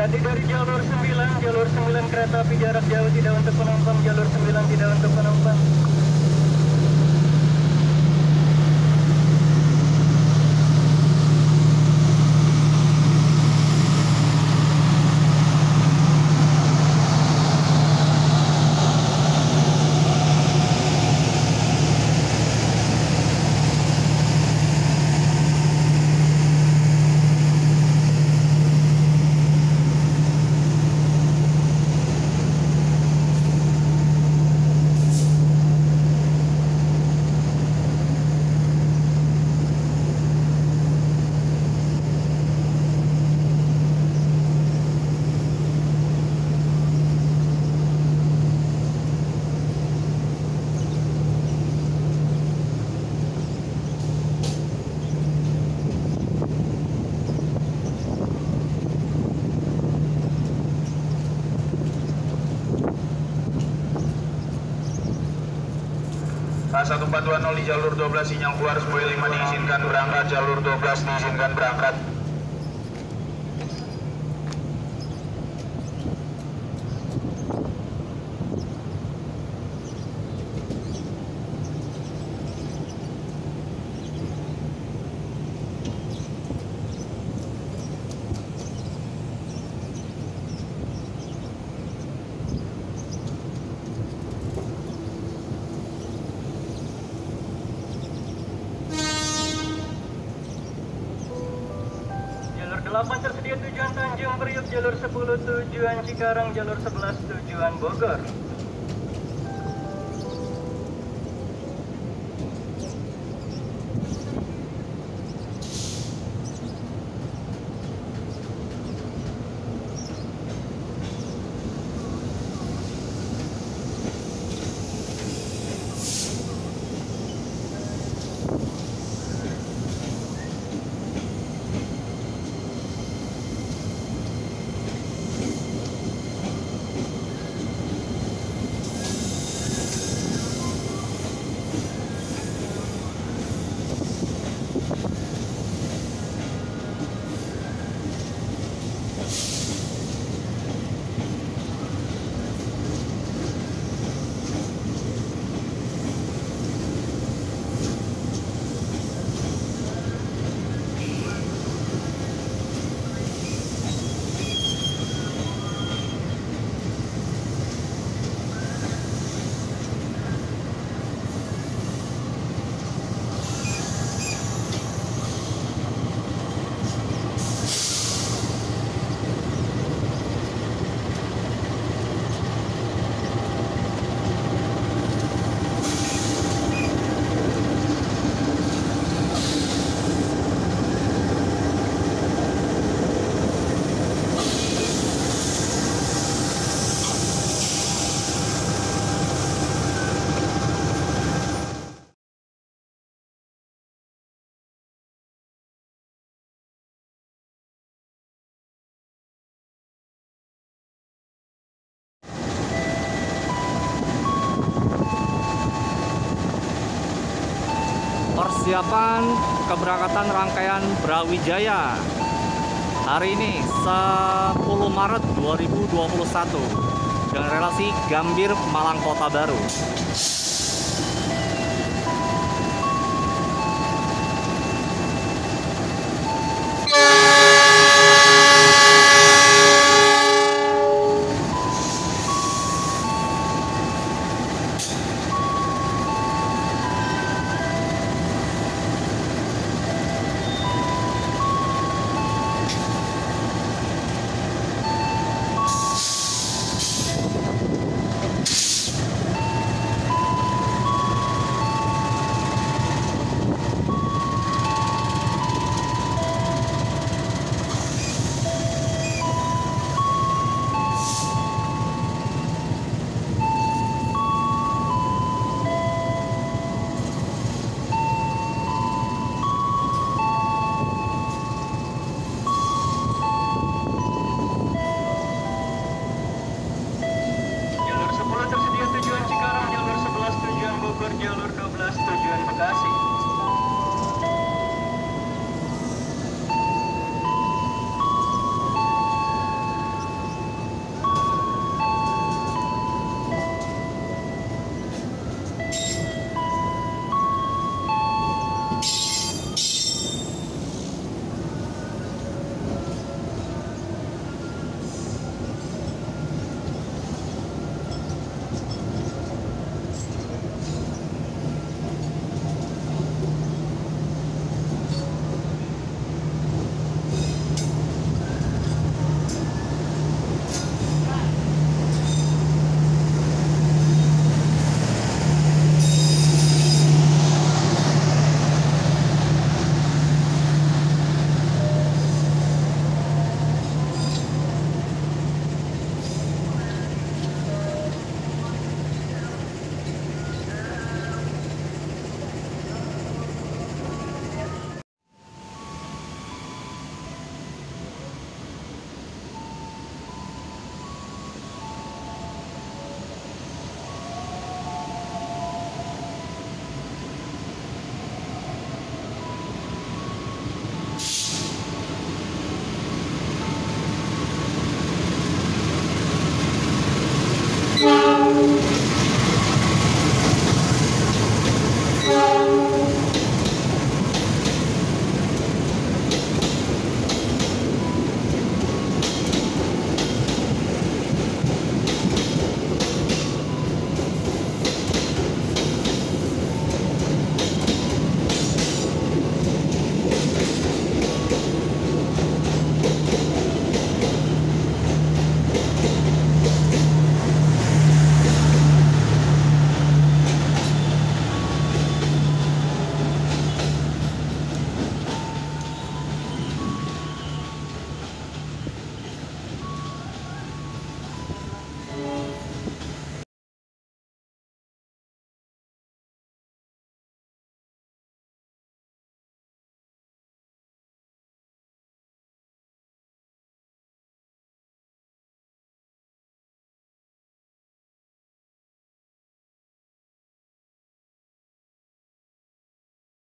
Hati-hati dari jalur 9, jalur 9 kereta api jarak jauh tidak untuk penumpang, jalur 9 tidak untuk penumpang. K1420 di jalur 12 sinyal keluar Spoil 5 diizinkan berangkat jalur 12 diizinkan berangkat Jalur 8 tersedia tujuan Tanjung Priuk, jalur 10 tujuan Cikarang, jalur 11 tujuan Bogor. Persiapan keberangkatan rangkaian Brawijaya hari ini 10 Maret 2021 dengan relasi Gambir Malang Kota Baru.